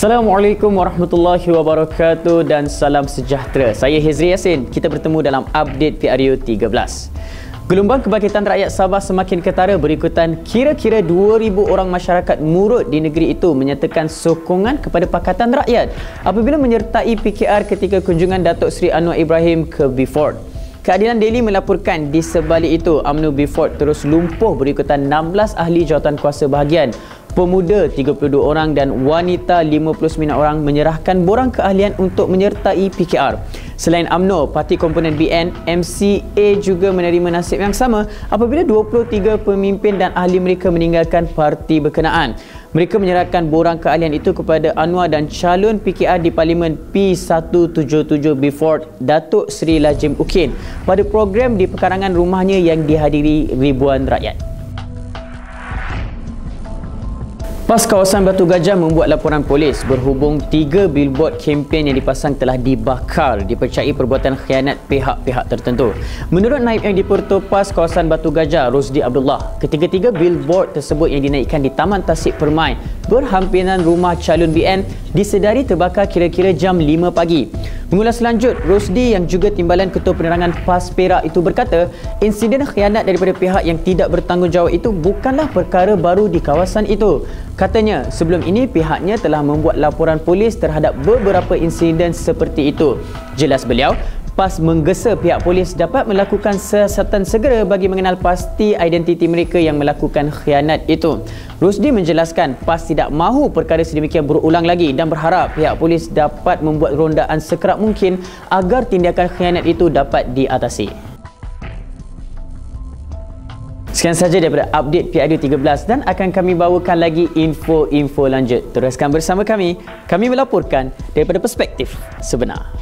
Assalamualaikum warahmatullahi wabarakatuh dan salam sejahtera. Saya Hezri Yassin. Kita bertemu dalam update PRU 13. Gelombang Kebangkitan Rakyat Sabah semakin ketara berikutan kira-kira 2,000 orang masyarakat murut di negeri itu menyatakan sokongan kepada Pakatan Rakyat apabila menyertai PKR ketika kunjungan Datuk Seri Anwar Ibrahim ke Beaufort. Keadilan Daily melaporkan di sebalik itu UMNO Beaufort terus lumpuh berikutan 16 ahli jawatan kuasa bahagian pemuda 32 orang dan wanita 59 orang menyerahkan borang keahlian untuk menyertai PKR. Selain AMNO, parti komponen BN, MCA juga menerima nasib yang sama apabila 23 pemimpin dan ahli mereka meninggalkan parti berkenaan. Mereka menyerahkan borang keahlian itu kepada Anwar dan calon PKR di Parlimen P177 Beaufort, Datuk Seri Lajim Ukin pada program di pekarangan rumahnya yang dihadiri ribuan rakyat. PAS kawasan Batu Gajah membuat laporan polis berhubung tiga billboard kempen yang dipasang telah dibakar dipercayai perbuatan khianat pihak-pihak tertentu. Menurut naib yang dipertua PAS kawasan Batu Gajah, Rosdi Abdullah, ketiga-tiga billboard tersebut yang dinaikkan di Taman Tasik Permai berhampiran rumah calon BN disedari terbakar kira-kira jam 5 pagi. Mengulas lanjut, Rosdi yang juga timbalan Ketua Penerangan PAS Perak itu berkata, insiden khianat daripada pihak yang tidak bertanggungjawab itu bukanlah perkara baru di kawasan itu. Katanya, sebelum ini pihaknya telah membuat laporan polis terhadap beberapa insiden seperti itu. Jelas beliau, PAS menggesa pihak polis dapat melakukan siasatan segera bagi mengenal pasti identiti mereka yang melakukan khianat itu. Rusdi menjelaskan PAS tidak mahu perkara sedemikian berulang lagi dan berharap pihak polis dapat membuat rondaan sekerap mungkin agar tindakan khianat itu dapat diatasi. Sekian saja daripada update PRU 13 dan akan kami bawakan lagi info-info lanjut. Teruskan bersama kami. Kami melaporkan daripada perspektif sebenar.